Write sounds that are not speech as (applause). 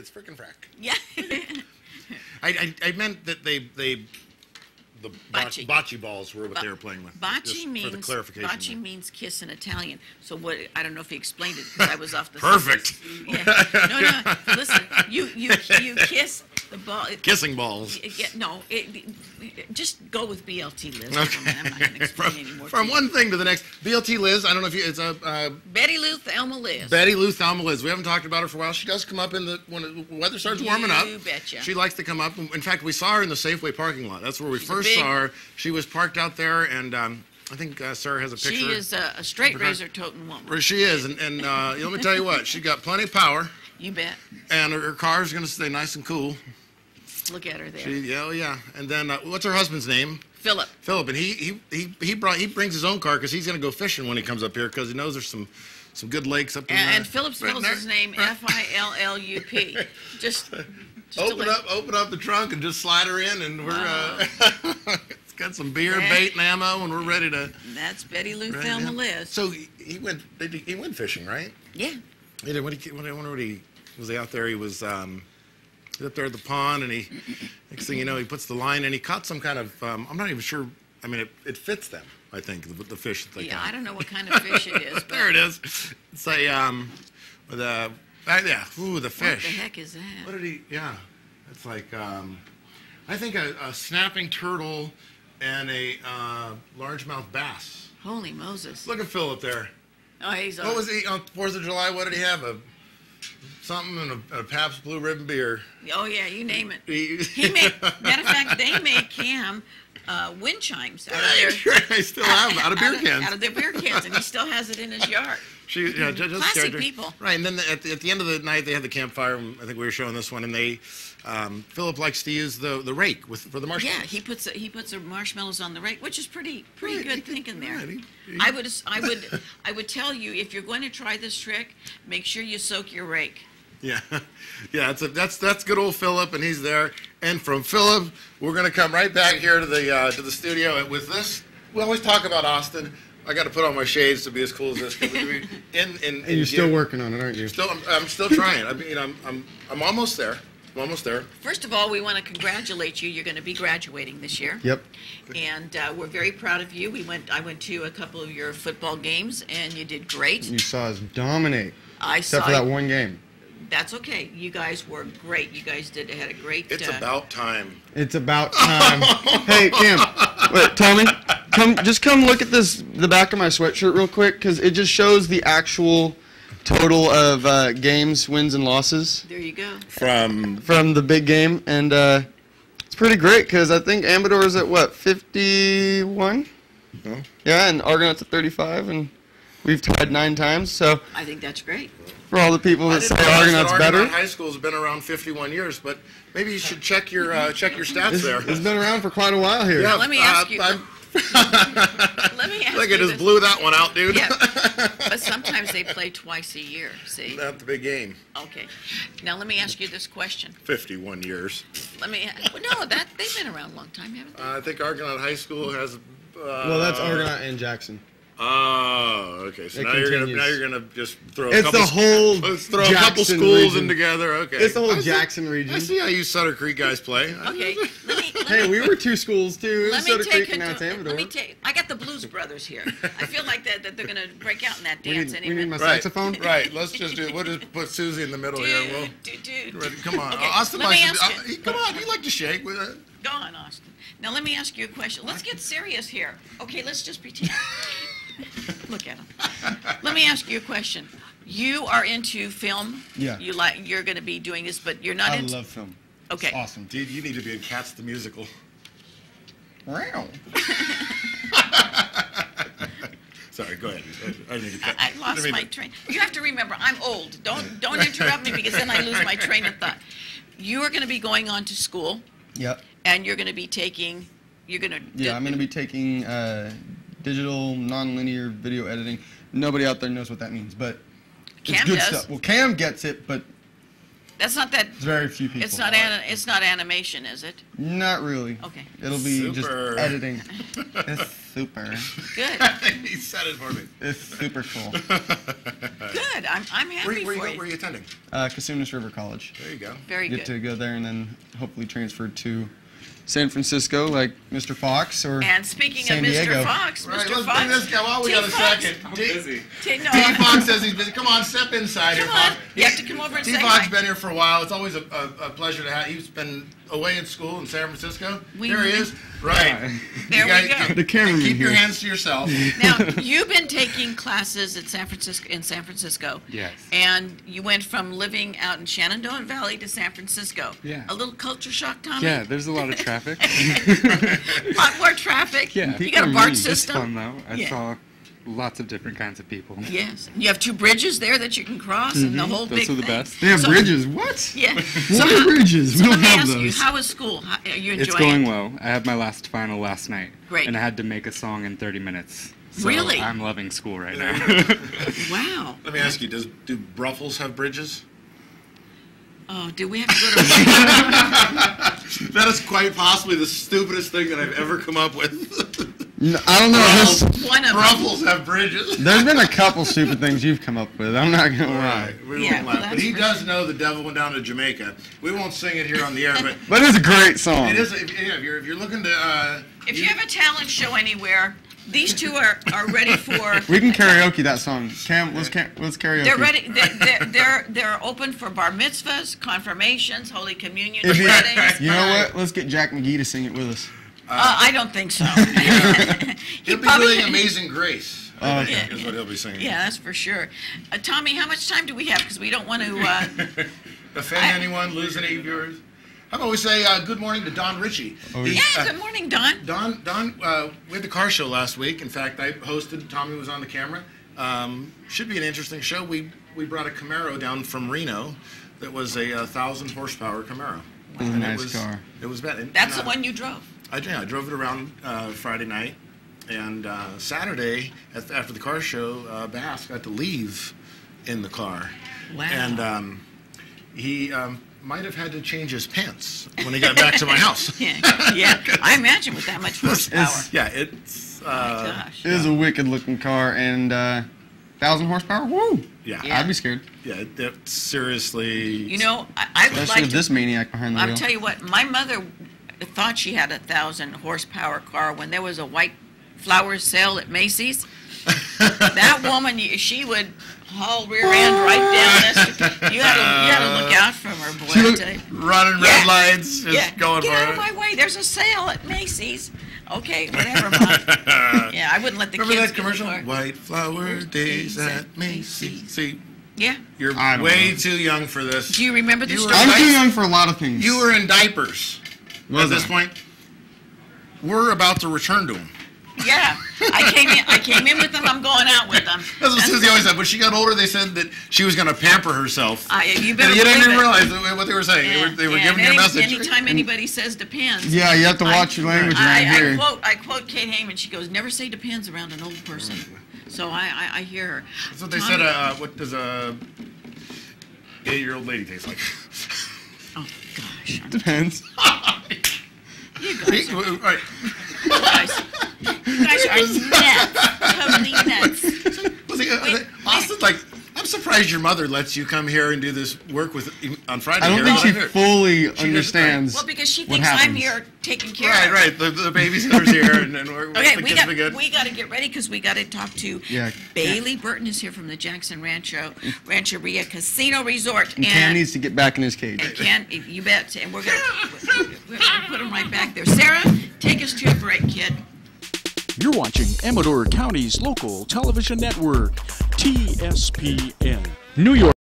it's frickin' frack. Yeah. (laughs) I, I, I meant that they they the Bocce. bocce, balls were what they were playing with. Bocce means for the clarification. bocce means kiss in Italian. So what? I don't know if he explained it because I was off the. (laughs) Perfect. Yeah. No, no. Listen, you you you kiss the ball. Kissing balls. Yeah, no, it- just go with BLT, Liz. I'm not going to explain from, anymore. from you. one thing to the next. BLT Liz, I don't know if you, it's a uh, Betty Lou Thelma Liz. Betty Lou Thelma Liz. We haven't talked about her for a while. She does come up in the when the weather starts warming up. You betcha. She likes to come up. In fact, we saw her in the Safeway parking lot. That's where we She's first big- saw her. She was parked out there, and um, I think uh, Sarah has a picture. She is a, a straight razor toting woman. She is, and, and uh, let me tell you what, she got plenty of power, You bet. and her, her car's going to stay nice and cool. Look at her there. She, yeah, oh, yeah. And then uh, what's her husband's name? Philip. Philip, and he he he he brought he brings his own car because he's going to go fishing when he comes up here because he knows there's some some good lakes up in And, there. and Philip spells Right his name F I L L U P. (laughs) Just, just Open up, open up the trunk and just slide her in, and we're uh, (laughs) it's got some beer, Yeah. bait, and ammo, and we're ready to. That's Betty Lou ready Thelma to- Liz. So he, he went he went fishing, right? yeah. He did. What he when I wonder what he was he out there. He was um, he was up there at the pond, and he next thing you know, he puts the line and he caught some kind of. Um, I'm not even sure. I mean, it, it fits them. I think the, the fish that they Yeah, caught. I don't know what kind of fish it is, (laughs) but There it is. It's a um, with a uh, yeah. Ooh, the fish. what the fish. heck is that? What did he? Yeah, it's like um, I think a, a snapping turtle and a uh, largemouth bass. Holy Moses. Look at Philip there. Oh, he's What was he on Fourth of July? What did he have? A something and a, a Pabst Blue Ribbon beer. Oh, yeah, you name it. He, made, matter of fact, they made Kam uh, wind chimes out of their. (laughs) I still have out of beer cans. Out of their beer cans, and he still has it in his yard. She, yeah, just, just Classy character. people. Right, and then the, at, the, at the end of the night, they had the campfire. I think we were showing this one, and they, um, Philip likes to use the, the rake with for the marshmallows. Yeah, he puts he puts the marshmallows on the rake, which is pretty pretty Right, good could- thinking there. right, he- he- I would I would I would tell you if you're going to try this trick, make sure you soak your rake. Yeah, (laughs) yeah, that's a, that's that's good old Philip, and he's there. And from Philip, we're gonna come right back here to the uh, to the studio. And with this, we always talk about Austin. I got to put on my shades to be as cool as this. we- In, in, And you're still working on it, aren't you? Still, I'm, I'm still trying. I mean, I'm, I'm I'm almost there. I'm almost there. First of all, we want to congratulate you. You're going to be graduating this year. Yep. And uh, we're very proud of you. We went I went to a couple of your football games, and you did great. You saw us dominate, I except saw. for that one game. That's okay. You guys were great. You guys did had a great. It's uh, about time. It's about time. (laughs) hey, Kam, wait, Tommy, come, just come look at this, the back of my sweatshirt real quick, because it just shows the actual total of uh, games, wins, and losses There you go. From from the big game, and uh, it's pretty great because I think Amador is at what 51. No. Yeah, and Argonaut's at 35, and we've tied nine times. So I think that's great. for all the people that say realize that Argonaut's Argonaut better, High School's been around 51 years, but maybe you should check your uh, check your stats it's, there. it's been around for quite a while here. Yeah, Let me uh, ask you- I'm- (laughs) Let me (laughs) ask Look, you it just blew that one out, dude. Yeah, (laughs) but sometimes they play twice a year. See? Not the big game. Okay. Now let me ask you this question. 51 years. Let me. Well, no, that they've been around a long time, haven't they? Uh, I think Argonaut High School has. Uh, Well, that's Argonaut and Jackson. Oh, okay. So It now you're gonna continues. now you're gonna just throw. A It's couple, the whole Let's (laughs) throw a couple Jackson schools region. in together. Okay. It's the whole I see- Jackson region. I see how you Sutter Creek guys play. (laughs) Okay. Let me. Let (laughs) Hey, me, we were two schools too. It Let was me Sutter take Creek and now it's Amador. let me take. I got the Blues Brothers here. I feel like that, that they're gonna break out in that We dance need- any we need minute. my Right. saxophone? Right. Let's just do. We'll just put Susie in the middle here. We'll. Dude, dude, dude. Ready, come on, Okay, Austin let me likes to. ask Uh, you- he- come on, you like to shake with it. Go on, Austin. Now let me ask you a question. Let's get serious here. Okay, let's just pretend. (laughs) Look at him. Let me ask you a question. You are into film. Yeah. You like. You're going to be doing this, but you're not I into. love film. Okay. It's awesome. Dude, you need to be in Cats the musical. Wow. (laughs) Sorry, go ahead. I, I need to cut. I, I lost didn't my train. You have to remember, I'm old. Don't (laughs) don't interrupt me because then I lose my train of thought. You are going to be going on to school, Yep. and you're going to be taking. You're going to. Yeah, I'm going to be taking uh, digital nonlinear video editing. Nobody out there knows what that means, but it's good does. stuff. Well, Kam gets it, but That's not that. it's very few people. It's not. An, it's not animation, is it? Not really. Okay. It'll be Super. just editing. (laughs) it's super. Good. (laughs) he said it for me. It's super cool. (laughs) Good. I'm, I'm Where, happy where, for you, you. where are you attending? Uh, Cosumnes River College. There you go. Very good. Get to go there and then hopefully transfer to San Francisco, like Mr. Fox or And speaking San of Mr. Diego. Fox, Right, Mr. let's Fox. bring this guy. While we T. got a Fox, second. I'm T- busy. T, no, T. Fox says he's busy. Come on, step inside here, Come on. Fox. You have to come over and T. say Fox hi. been here for a while. It's always a, a, a pleasure to have. He's been away in school in San Francisco. We- there he is. (laughs) Right. There You we guys- go. The cameraman Keep your hands to yourself. (laughs) Now, you've been taking classes at San Francisco in San Francisco. Yes. And you went from living out in Shenandoah Valley to San Francisco. Yeah. A little culture shock, Tommy. Yeah, there's a lot of traffic. (laughs) A (laughs) lot more traffic. Yeah. You got a People are BART mean. It's system. fun though. I Yeah. saw lots of different kinds of people. Yes. You have two bridges there that you can cross, and the mm-hmm. whole Those big are the thing. best. They have So- bridges. What? Yeah. What are bridges? So we don't me have ask you, those. how was school? How, are you enjoying It's going it? well. I had my last final last night. Great. And I had to make a song in 30 minutes. So Really? I'm loving school right now. (laughs) Wow. Let me ask you: Does do Bruffles have bridges? Oh, do we have to go to? (laughs) That is quite possibly the stupidest thing that I've ever come up with. No, I don't know. There's, One of them. Bruffles have bridges. there's been a couple stupid things you've come up with. I'm not gonna lie. Right. We Yeah, won't well, laugh. But he does sure. know the devil went down to Jamaica. We won't sing it here on the air, but But it's a great song. it is. If, yeah, if you're if you're looking to. Uh, If you have a talent show anywhere, these two are, are ready for. We can karaoke that song. Kam, let's ca- let's karaoke. They're ready. They're, they're, they're, they're open for bar mitzvahs, confirmations, holy communion, If you, weddings. you know what? Let's get Jack McGee to sing it with us. Uh, I don't think so. (laughs) he'll be (laughs) probably- doing Amazing Grace. Oh, okay. think is what he'll be singing. Yeah, that's for sure. Uh, Tommy, how much time do we have? Because we don't want to. Uh, (laughs) Offend I- anyone? Lose any viewers? How about we say uh, good morning to Don Ritchie? Oh, He- yeah. uh, Good morning, Don. Don, Don, uh, we had the car show last week. In fact, I hosted. Tommy was on the camera. Um, should be an interesting show. We we brought a Camaro down from Reno, that was a, uh thousand horsepower Camaro. It was a And nice it was, car. It was bad. And- That's and, the one you drove. I, yeah, I drove it around uh, Friday night, and uh, Saturday at, after the car show, uh, Bass got to leave in the car, Wow. and um, he um, might have had to change his pants when he got back to my (laughs) house. Yeah, yeah. (laughs) I imagine with that much (laughs) horsepower. It's- Yeah, it's uh, Gosh. It is a wicked looking car and uh, thousand horsepower. Woo! yeah, Yeah. I'd be scared, yeah. It, it- seriously, You know, I, I would like to. this maniac behind the I'll wheel. tell you what. My mother thought she had a thousand horsepower car when there was a white flower sale at Macy's. That woman, she would haul rear end right down this. (laughs) You had to, you had to look out from her, boy. She looked- running Yeah. red lights, just Yeah, going get out of my way. There's a sale at Macy's. Okay, whatever, (laughs) yeah, I wouldn't let the Remember kids that get in the commercial? car. White flower days at Macy's. See, Yeah. you're way know. too young for this. Do you remember the You were story? I'm too young for a lot of things. You were in diapers Was at this point. We're about to return to them. Yeah, I came in. I came in with them. I'm going out with them. That's what Susie always said. When she got older, they said that she was going to pamper herself. I, you better and you didn't even realize what they were saying. They were, they were Yeah, giving you a message. Anytime anybody says depends. Yeah, you have to I- watch your language around I, here. I quote I quote Kate Heyman. She goes, "Never say depends around an old person." So I I, I hear her. That's what they Tommy- said. Uh, what does a eight-year-old lady taste like? oh gosh, (laughs) Depends. you guys, are, (laughs) All right. you guys, you guys are nuts, totally nuts. (laughs) Well, see, uh, Wait, Austin's like, I'm surprised your mother lets you come here and do this work with on Friday. I don't here. think she fully doesn't- understands. Well, because she thinks I'm here taking care Right, of. right. The, the babysitter's (laughs) here, and, and we're, Okay, the we got good. we got to get ready because we got to talk to Yeah. Bailey Burton is here from the Jackson Rancho Rancheria Casino Resort And Kam needs to get back in his cage. And Ken, you bet, and we're gonna, we're gonna put him right back there. Sarah, take us to a break, kid. You're watching Amador County's local television network, TSPN. New York.